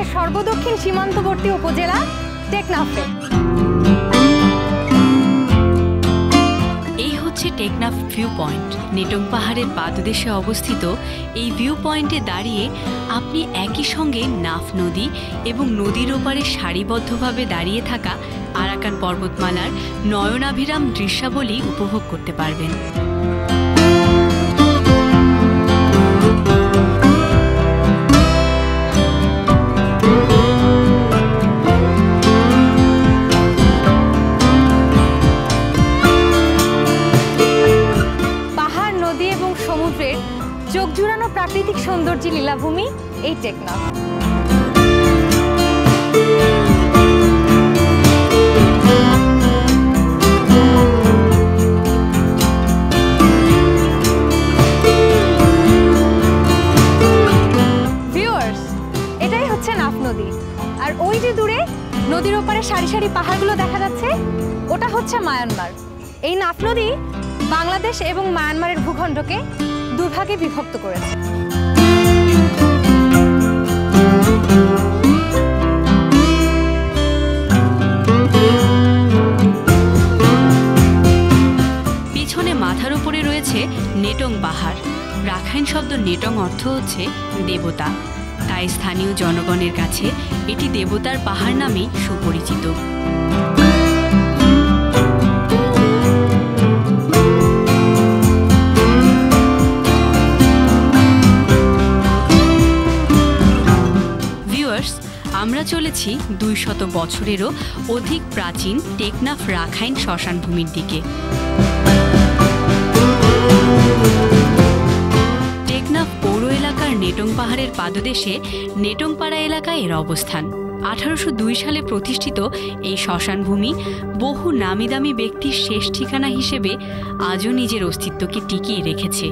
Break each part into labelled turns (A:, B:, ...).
A: বাংলাদেশের সর্বদক্ষিণ সীমান্তবর্তী উপজেলা টেকনাফে।
B: এই হচ্ছে টেকনাফ ভিউ পয়েন্ট নেটং পাহাড়ের পাদদেশে অবস্থিত এই ভিউ পয়েন্টে দাঁড়িয়ে আপনি একই সঙ্গে নাফ নদী এবং নদীর ওপারে সারিবদ্ধভাবে দাঁড়িয়ে থাকা আরাকান পর্বতমালার নয়নাভিরাম দৃশ্যাবলী উপভোগ করতে পারবেন।
A: প্রাকৃতিক সৌন্দর্য লীলাভূমি, এই টেকনাফ। নদী। আর ওই যে দূরে নদীর ওপারে সারি সারি পাহাড়গুলো দেখা যাচ্ছে, ওটা হচ্ছে মায়ানমার। এই নাফ নদী বাংলাদেশ এবং মায়ানমারের ভূখণ্ডকে দুভাগে বিভক্ত করেছে।
B: পিছনে মাথার উপরে রয়েছে নেটং পাহাড়। রাখাইন শব্দ নেটং অর্থ হচ্ছে দেবতা। তাই স্থানীয় জনগণের কাছে এটি দেবতার পাহাড় নামেই সুপরিচিত। চলেছি দুই শত বছরেরও অধিক প্রাচীন টেকনাফ রাখাইন শ্মশান ভূমির দিকে। টেকনাফ পৌর এলাকার নেটং পাহাড়ের পাদদেশে নেটংপাড়া এলাকায় এর অবস্থান। আঠারোশো দুই সালে প্রতিষ্ঠিত এই শ্মশানভূমি বহু নামি দামি ব্যক্তির শেষ ঠিকানা হিসেবে আজও নিজের অস্তিত্বকে টিকিয়ে রেখেছে।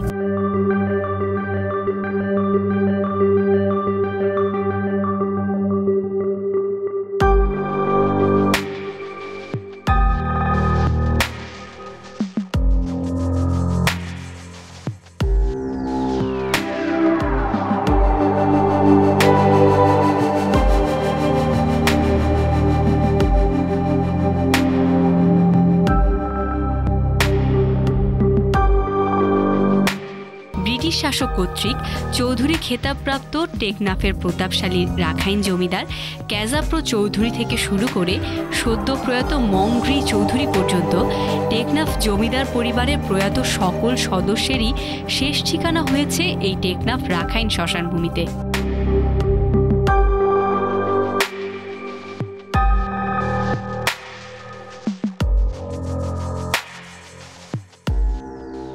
B: ব্রিটিশ শাসক কর্তৃক চৌধুরী খেতাবপ্রাপ্ত টেকনাফের প্রতাপশালী রাখাইন জমিদার ক্যাজাপ্রো চৌধুরী থেকে শুরু করে সদ্য প্রয়াত মংগ্রি চৌধুরী পর্যন্ত টেকনাফ জমিদার পরিবারের প্রয়াত সকল সদস্যেরই শেষ ঠিকানা হয়েছে এই টেকনাফ রাখাইন শ্মশানভূমিতে।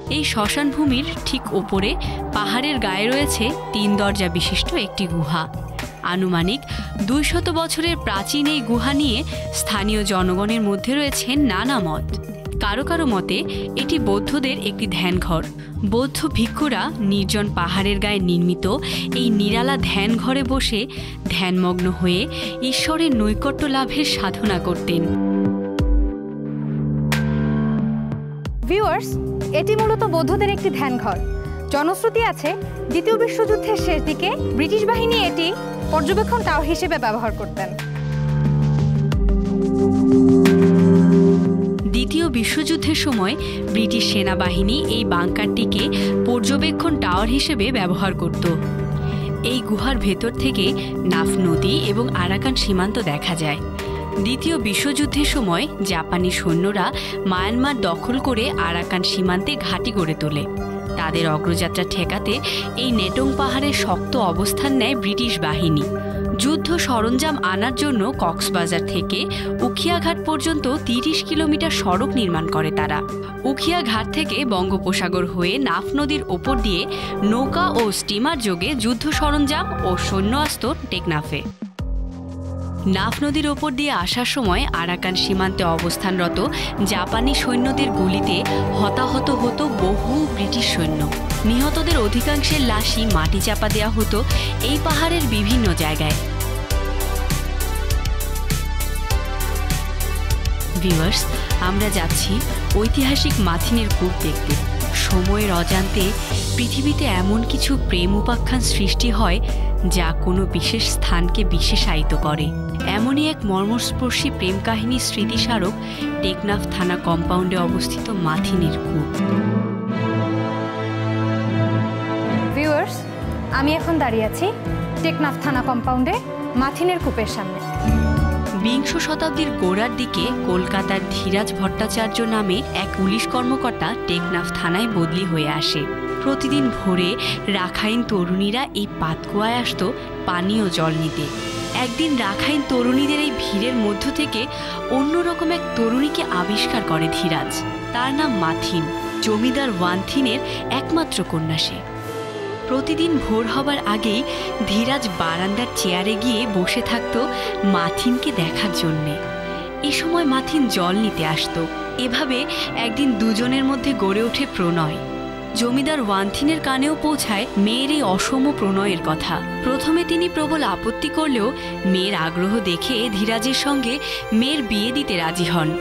B: এই শ্মশান ভূমির ঠিক ওপরে পাহাড়ের গায়ে রয়েছে তিন দরজা বিশিষ্ট একটি গুহা। আনুমানিক দুইশত বছরের প্রাচীন এই গুহা নিয়ে স্থানীয় জনগণের মধ্যে রয়েছে নানা মত। কারও কারও মতে, এটি বৌদ্ধদের একটি ধ্যানঘর। বৌদ্ধ ভিক্ষুরা নির্জন পাহাড়ের গায়ে নির্মিত এই নিরালা ধ্যান ঘরে বসে ধ্যানমগ্ন হয়ে ঈশ্বরের নৈকট্য লাভের সাধনা করতেন।
A: ভিউয়ার্স এটি মূলত বৌদ্ধদের একটি ধ্যানঘর। জনশ্রুতি আছে, দ্বিতীয় বিশ্বযুদ্ধের শেষ দিকে ব্রিটিশ বাহিনী এটি পর্যবেক্ষণ টাওয়ার হিসেবে ব্যবহার করতেন।
B: দ্বিতীয় বিশ্বযুদ্ধের সময় ব্রিটিশ সেনাবাহিনী এই বাংকারটিকে পর্যবেক্ষণ টাওয়ার হিসেবে ব্যবহার করত। এই গুহার ভেতর থেকে নাফ নদী এবং আরাকান সীমান্ত দেখা যায়। দ্বিতীয় বিশ্বযুদ্ধের সময় জাপানি সৈন্যরা মায়ানমার দখল করে আরাকান সীমান্তে ঘাঁটি গড়ে তোলে। তাদের অগ্রযাত্রা ঠেকাতে এই নেটং পাহাড়ে শক্ত অবস্থান নেয় ব্রিটিশ বাহিনী। যুদ্ধ সরঞ্জাম আনার জন্য কক্সবাজার থেকে উখিয়াঘাট পর্যন্ত তিরিশ কিলোমিটার সড়ক নির্মাণ করে তারা। উখিয়াঘাট থেকে বঙ্গোপসাগর হয়ে নাফ নদীর ওপর দিয়ে নৌকা ও স্টিমার যোগে যুদ্ধ সরঞ্জাম ও সৈন্য আসত টেকনাফে। নাফ নদীর ওপর দিয়ে আসার সময় আরাকান সীমান্তে অবস্থানরত জাপানি সৈন্যদের গুলিতে হতাহত হতো বহু ব্রিটিশ সৈন্য। নিহতদের অধিকাংশের লাশই মাটি চাপা দেওয়া হতো এই পাহাড়ের বিভিন্ন জায়গায়। ভিউয়ার্স, আমরা যাচ্ছি ঐতিহাসিক মাথিনের কূপ দেখতে। সময়ের অজান্তে পৃথিবীতে এমন কিছু প্রেম উপাখ্যান সৃষ্টি হয় যা কোনো বিশেষ স্থানকে বিশেষায়িত করে। এমনই এক মর্মস্পর্শী প্রেম কাহিনী স্মৃতিস্মারক টেকনাফ থানা কম্পাউন্ডে অবস্থিত মাথিনের কূপ
A: আমি এখন দাঁড়িয়ে আছি টেকনাফ থানা কম্পাউন্ডে মাথিনের কূপের সামনে।
B: বিংশ শতাব্দীর গোড়ার দিকে কলকাতার ধীরাজ ভট্টাচার্য নামে এক পুলিশ কর্মকর্তা টেকনাফ থানায় বদলি হয়ে আসে। প্রতিদিন ভোরে রাখাইন তরুণীরা এই পাতকুয়ায় আসতো পানীয় জল নিতে। একদিন রাখাইন তরুণীদের এই ভিড়ের মধ্য থেকে অন্যরকম এক তরুণীকে আবিষ্কার করে ধীরাজ। তার নাম মাথিন। জমিদার ওয়ানথিনের একমাত্র কন্যা সে। প্রতিদিন ভোর হবার আগেই ধীরাজ বারান্দার চেয়ারে গিয়ে বসে থাকত মাথিনকে দেখার জন্যে। এ সময় মাথিন জল নিতে আসতো। এভাবে একদিন দুজনের মধ্যে গড়ে ওঠে প্রণয়। জমিদার ওয়ানথিনের কানেও পৌঁছায় মেয়ের এই অসম প্রণয়ের কথা। প্রথমে তিনি প্রবল আপত্তি করলেও মেয়ের আগ্রহ দেখে ধীরাজের সঙ্গে মেয়ের বিয়ে দিতে রাজি হন।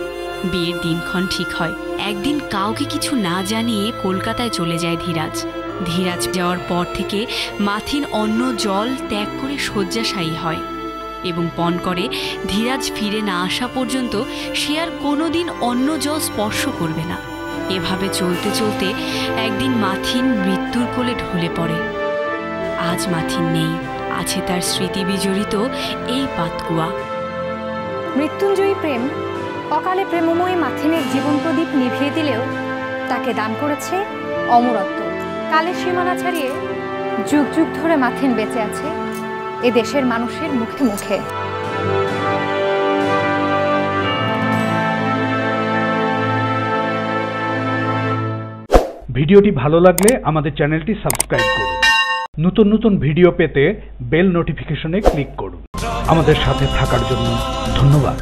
B: বিয়ের দিনক্ষণ ঠিক হয়। একদিন কাউকে কিছু না জানিয়ে কলকাতায় চলে যায় ধীরাজ। ধীরাজ যাওয়ার পর থেকে মাথিন অন্য জল ত্যাগ করে শয্যাশায়ী হয় এবং পণ করে ধীরাজ ফিরে না আসা পর্যন্ত সে আর কোনোদিন অন্য জল স্পর্শ করবে না। এভাবে চলতে চলতে একদিন মাথিন মৃত্যুর কোলে ঢলে পড়ে। আজ মাথিন নেই, আছে তার স্মৃতি বিজড়িত এই পাতকুয়া।
A: মৃত্যুঞ্জয়ী প্রেম, অকালে প্রেমময়ী মাথিনের জীবন প্রদীপ নিভিয়ে দিলেও তাকে দান করেছে অমরত্ব। কালের সীমানা ছাড়িয়ে যুগ যুগ ধরে মাথিন বেঁচে আছে এ দেশের মানুষের মুখে মুখে।
C: ভিডিওটি ভালো লাগলে আমাদের চ্যানেলটি সাবস্ক্রাইব করুন। নতুন নতুন ভিডিও পেতে বেল নোটিফিকেশনে ক্লিক করুন। আমাদের সাথে থাকার জন্য ধন্যবাদ।